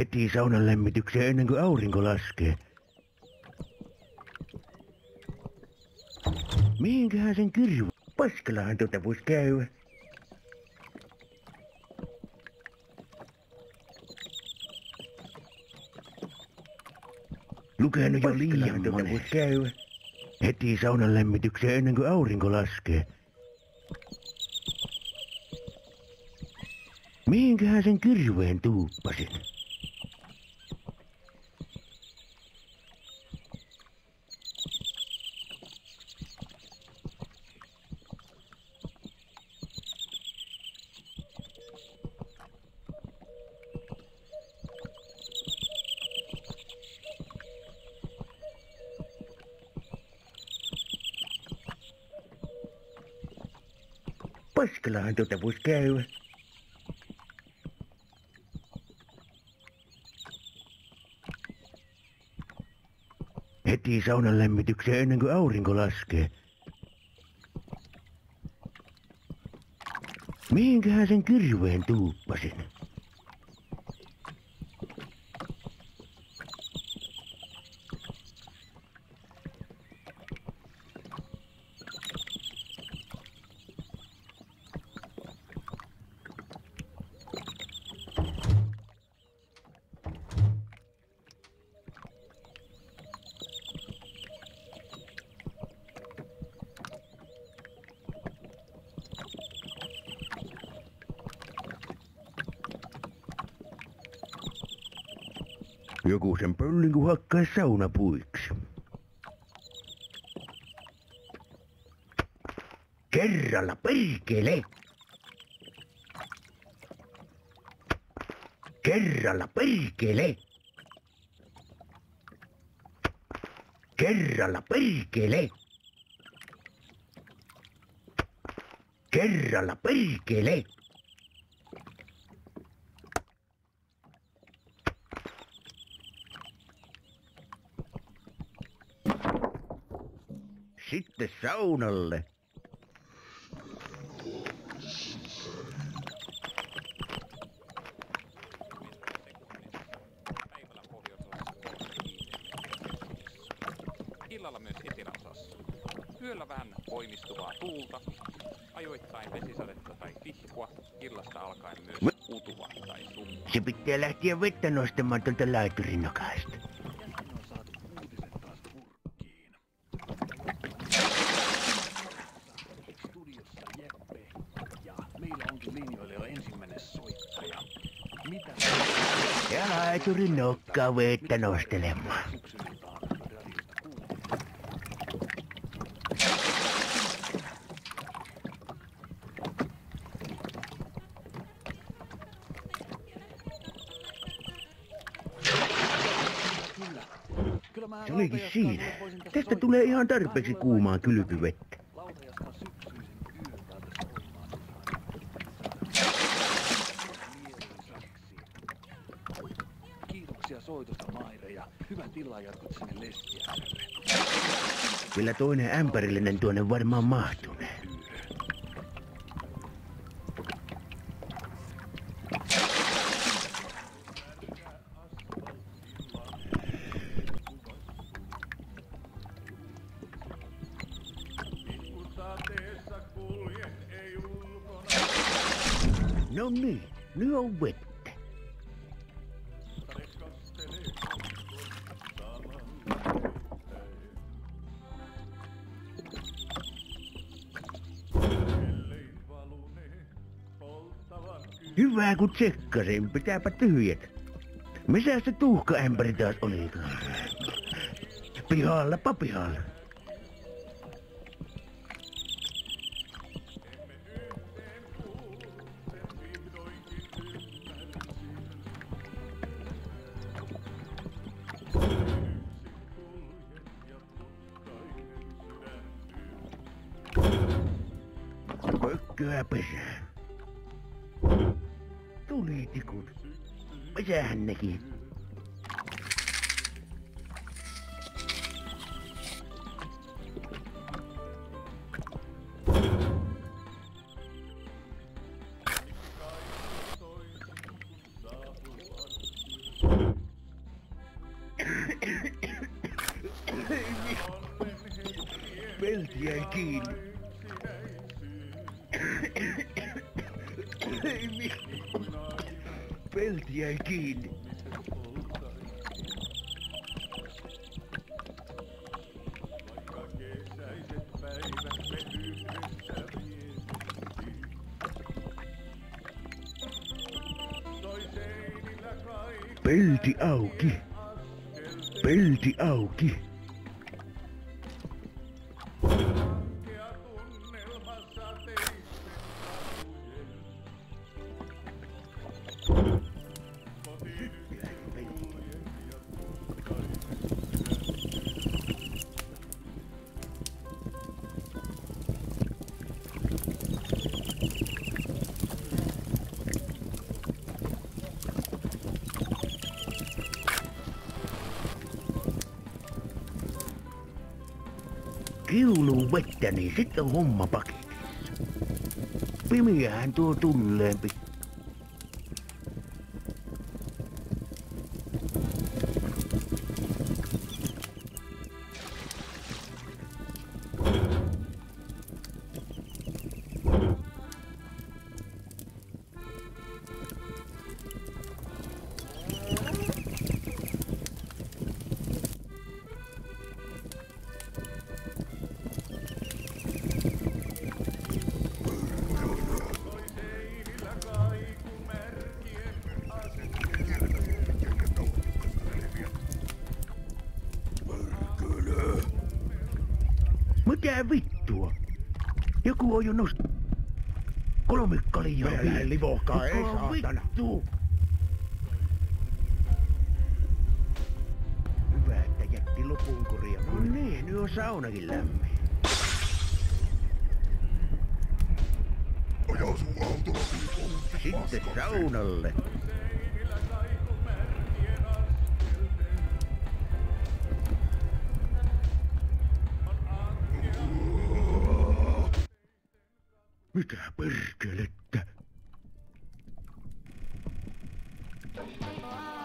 Heti saunan lämmitykseen ennen kuin aurinko laskee. Mihinkähän sen kirju? Paskalahan tuota vois käydä. Lukenut jo liian tuota vois käydä. Heti saunan lämmitykseen ennen kuin aurinko laskee. Mihinkähän sen kirveen tuuppasin? Paskalahan tuota vois käydä. Heti saunan lämmitykseen ennen kuin aurinko laskee. Mihinkähän sen kirveen tuuppasin? Joku sen pöllin kun hakkaa saunapuiksi. Kerralla perkele! Kerralla perkele! Kerralla perkele! Kerralla perkele! Sitten saunalle. Illalla myös eteläosassa. Yöllä vähän voimistuvaa tuulta, ajoittain vesisadetta tai tihkua, illasta alkaen myös utua tai sumua. Se pitää lähteä vettä nostamaan tuolta laiturin nokasta. on saatu uutiset taas purkkiin. Studiossa Jeppe. Ja meillä onkin linjoilla jo ensimmäinen soittaja. Mitä Ja vettä nostelemaan. Se olikin siinä. Tästä tulee ihan tarpeeksi kuumaa kylpyvettä. Kyllä toinen ämpärillinen tuonne varmaan mahtunee. Hyvä kun tsekkasin, pitääpä tyhjät. Missä se tuhkaämpäri taas olikaan? Pihalla. Pelti jäi kiinni. Pelti jäi kiinni. Pelti auki. Pelti auki. Vettä, niin sitten homma paketissa. Pimiähän tuo tulleen pitää. Mitä vittua? Joku on jo nost... Kolme kaljaa vielä. livohkaa, ei saatana. Vittu! Hyvä, että jätti lopun kuria. No niin, nyt on saunakin lämmin. Ajaa sun autolla. Sitten saunalle. Täällä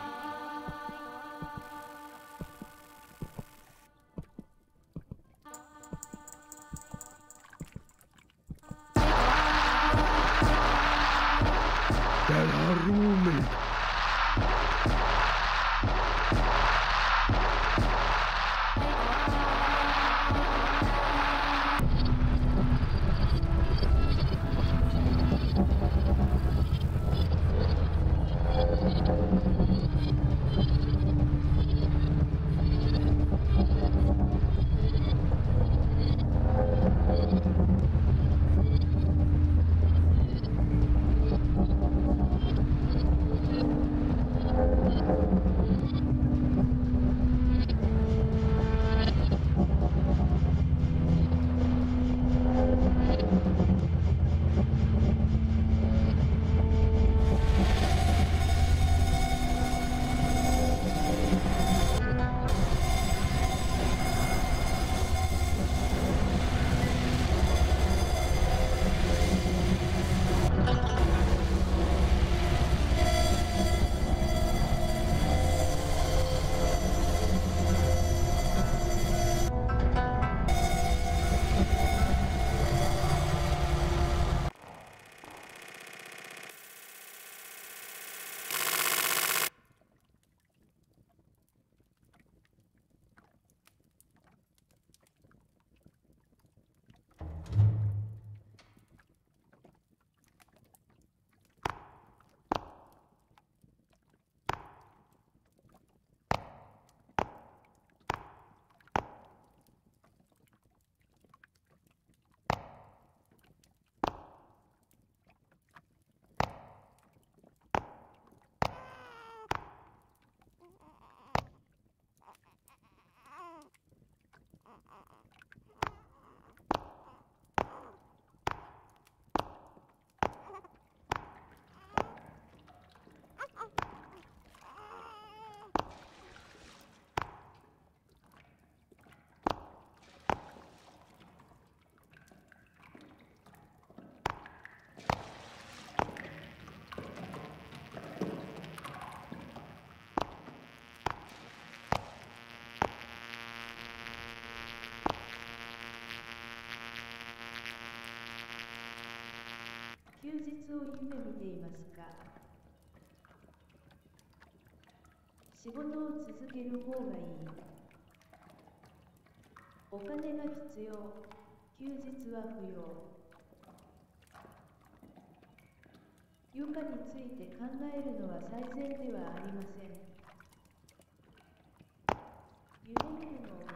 を夢見ていますか？仕事を続ける方がいい。お金が必要。休日は不要。余暇について考えるのは最善ではありません。夢見るのを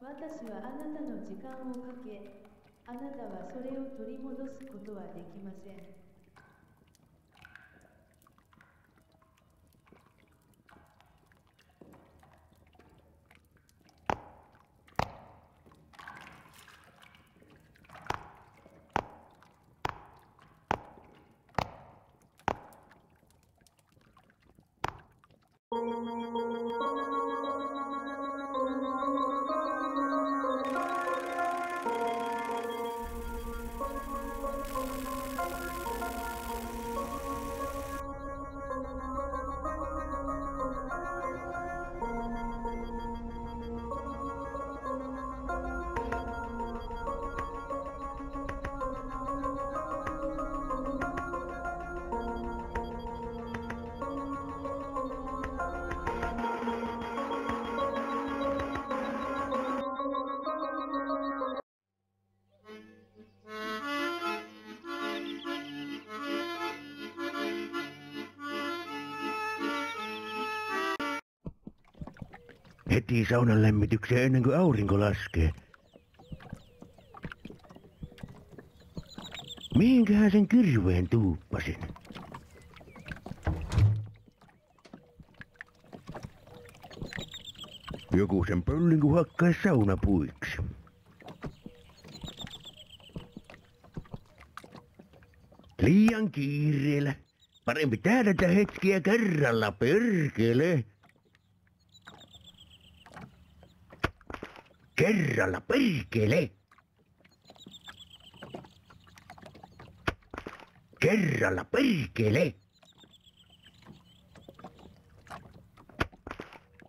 私はあなたの時間をかけあなたはそれを取り戻すことはできません。Heti saunan lämmitykseen ennen kuin aurinko laskee. Mihinköhän sen kirveen tuuppasin? Joku sen pöllin kun hakkaisi saunapuiksi. Liian kiireellä. Parempi tähdätä hetkiä kerralla, perkele. Kerralla, perkele! Kerralla, perkele!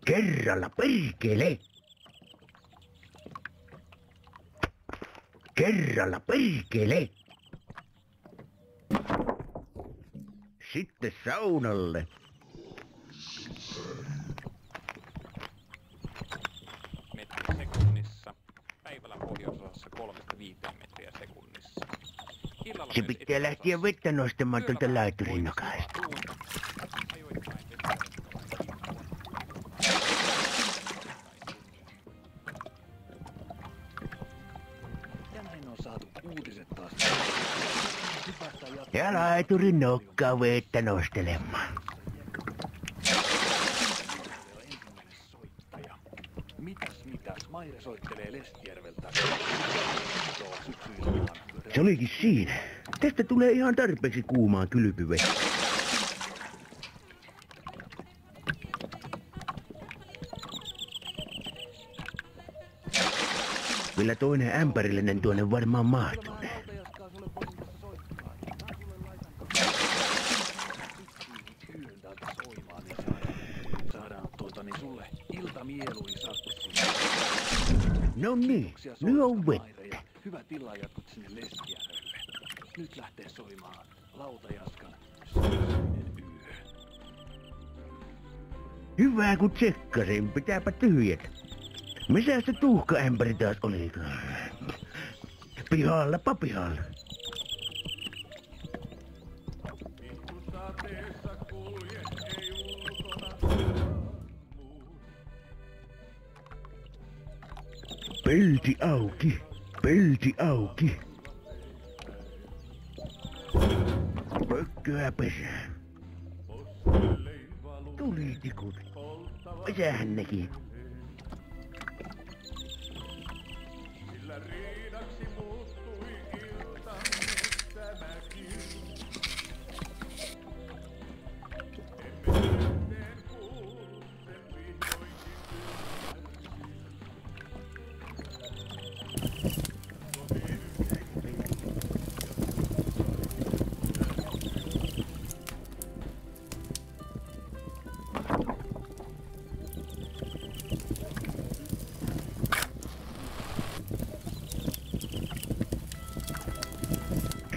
Kerralla, perkele! Kerralla, perkele! Sitten saunalle. metriä sekunnissa. Päivällä pohjoisosassa 3-5 metriä sekunnissa. Illalla Se pitää lähteä vettä nostamaan tuolta laiturin nokasta. Ja laiturin nokkaa vettä nostelemaan. Se olikin siinä. Tästä tulee ihan tarpeeksi kuumaa kylpyvettä. Vielä toinen ämpärillinen tuonne varmaan mahtunee. No niin, nyt on vettä. ja Hyvät illanjatkot sinne Lestijärvelle. Nyt lähtee soimaan Lautajaskan yö. Hyvä kun tsekkasin, pitääpä tyhjät. Missä se tuhkaämpäri taas olikaan? Pihalla, papihalla. Pelti auki, pelti auki. Pesää. Tulitikut. Mitähän nekin?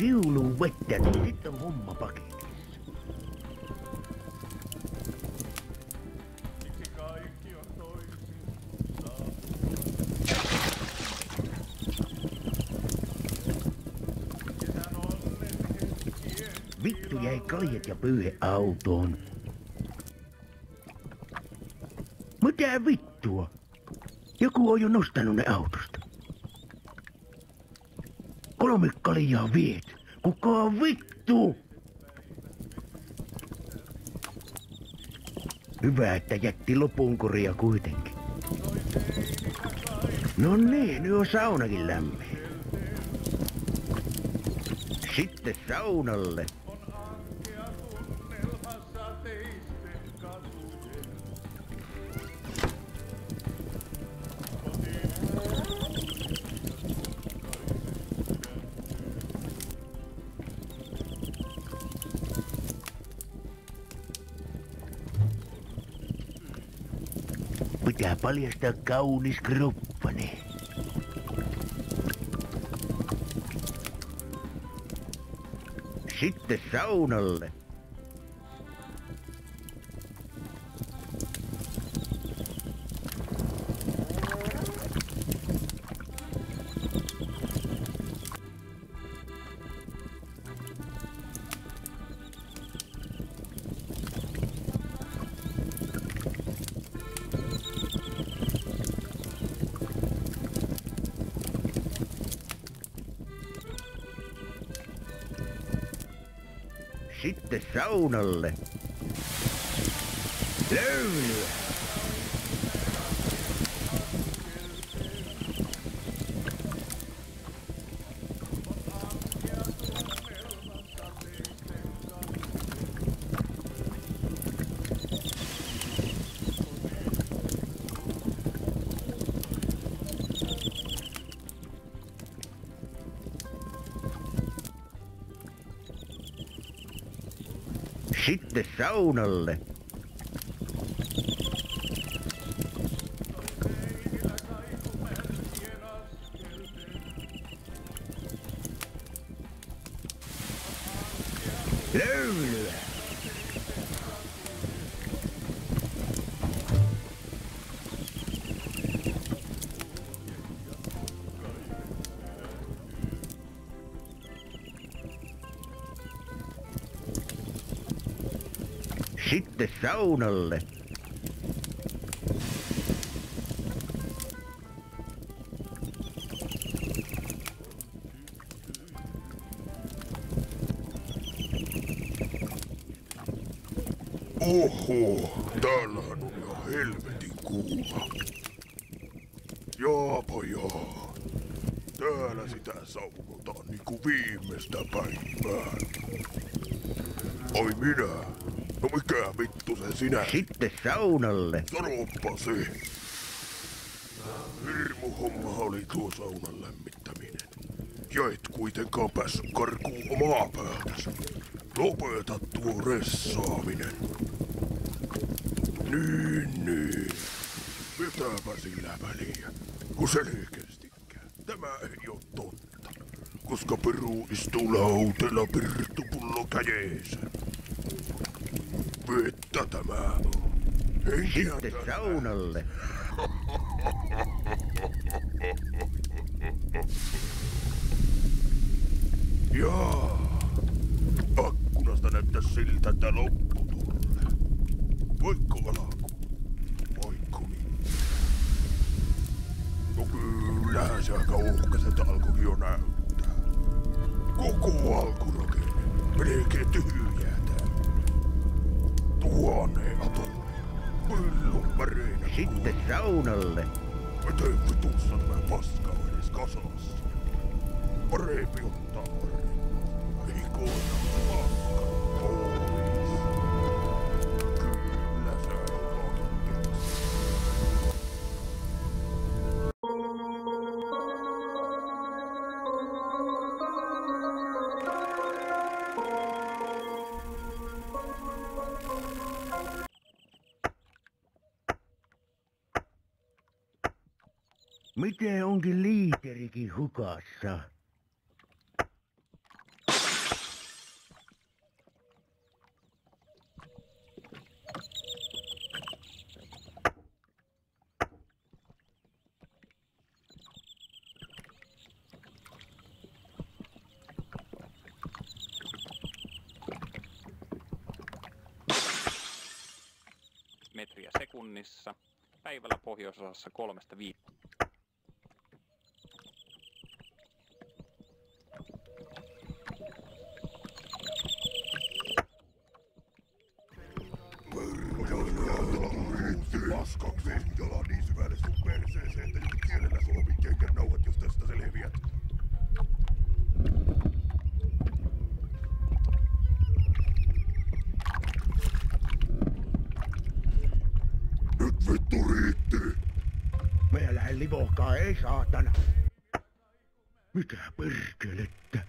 Kiuluun vettä, niin sitten on homma paketissa. Vittu jäi kaljet ja pyyhe autoon. Mitä vittua? Joku on jo nostanut ne autosta. Kolme kaljaa viet. Kuka on vittu? Hyvä, että jätti lopun kuria kuitenkin. No niin, nyt on saunakin lämmin. Sitten saunalle. Pitää paljastaa kaunis kroppani. Sitten saunalle. Sitten saunalle. Löylyä. Sitten saunalle. Löylyä. Sitten saunalle. Oho, täällähän on ihan helvetin kuuma. Jaapa jaa. Täällä sitä saunotaan niinku viimeistä päivää. Ai minä? No mikä vittu se sinä? Sitten saunalle. Sanoppa se. Hirmu homma oli tuo saunan lämmittäminen. Ja et kuitenkaan päässyt karkuun omaa päätäsi. Lopeta tuo ressaaminen. Niin, niin. Mitäpä sillä väliä, kun selkeästikään. Tämä ei oo totta. Koska Peru istuu lautella pirttupullo käjeessä. Vettä tämä on. Henkiä Sitten saunalle. Jaa. Akkunasta näyttää siltä, että loppu tulee. Voikko alku? Voikko niin? No kyllähän se aika uhkaiselta alkoikin jo näyttää. Koko alkurakenne melkein tyhjää Sitten saunalle. Miten vitussa tämä paska on edes kasassa? Parempi ottaa pari. Ei koeta Miten onkin liiterikin hukassa? metriä sekunnissa, päivällä pohjoisosassa 3-5 ei saatana. Mitä perkelettä?